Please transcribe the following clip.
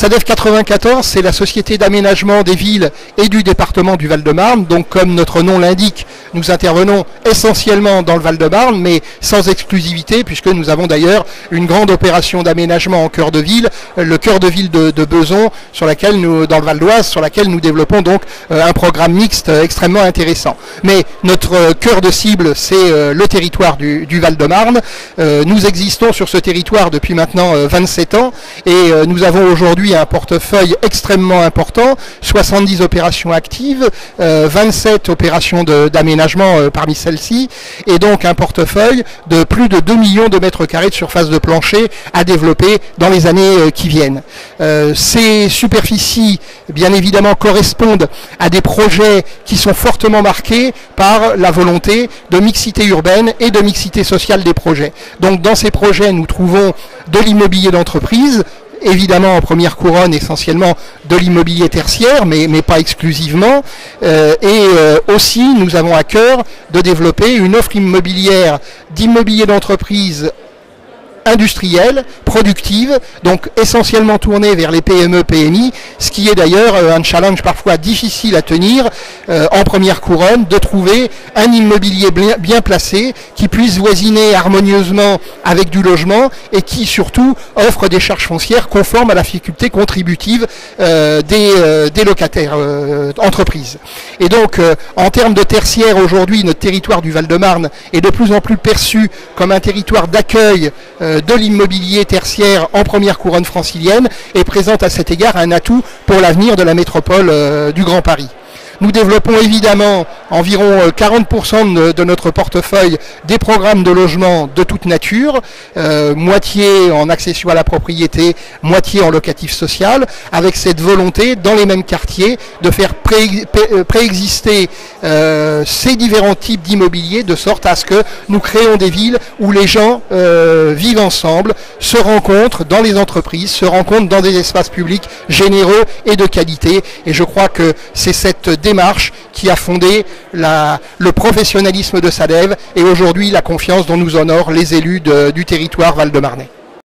SADEF 94, c'est la société d'aménagement des villes et du département du Val-de-Marne. Donc, comme notre nom l'indique, nous intervenons essentiellement dans le Val-de-Marne, mais sans exclusivité, puisque nous avons d'ailleurs une grande opération d'aménagement en cœur de ville, le cœur de ville de, Beson, sur laquelle nous, dans le Val d'Oise, sur laquelle nous développons donc euh, un programme mixte euh, extrêmement intéressant. Mais notre euh, cœur de cible, c'est le territoire du Val-de-Marne. nous existons sur ce territoire depuis maintenant 27 ans et nous avons aujourd'hui un portefeuille extrêmement important, 70 opérations actives, 27 opérations d'aménagement parmi celles-ci, et donc un portefeuille de plus de 2 millions de mètres carrés de surface de plancher à développer dans les années qui viennent. ces superficies, bien évidemment, correspondent à des projets qui sont fortement marqués par la volonté de mixité urbaine et de mixité sociale des projets. Donc dans ces projets, nous trouvons de l'immobilier d'entreprise, évidemment en première couronne essentiellement de l'immobilier tertiaire, mais, pas exclusivement. Euh, et euh, aussi, nous avons à cœur de développer une offre immobilière d'immobilier d'entreprise industrielle, productive, donc essentiellement tournée vers les PME, PMI, ce qui est d'ailleurs euh, un challenge parfois difficile à tenir euh, en première couronne, de trouver un immobilier bien, placé qui puisse voisiner harmonieusement avec du logement et qui surtout offre des charges foncières conformes à la faculté contributive euh, des, des, locataires entreprises. Et donc en termes de tertiaire aujourd'hui, notre territoire du Val-de-Marne est de plus en plus perçu comme un territoire d'accueil de l'immobilier tertiaire en première couronne francilienne et présente à cet égard un atout pour l'avenir de la métropole euh, du Grand Paris. Nous développons évidemment environ 40% euh, de, notre portefeuille des programmes de logement de toute nature, euh, moitié en accession à la propriété, moitié en locatif social, avec cette volonté dans les mêmes quartiers de faire euh, préexister ces différents types d'immobilier de sorte à ce que nous créons des villes où les gens vivent ensemble, se rencontrent dans les entreprises, se rencontrent dans des espaces publics généreux et de qualité. Et je crois que c'est cette démarche qui a fondé le professionnalisme de SADEV et aujourd'hui la confiance dont nous honorent les élus du territoire val-de-marnais.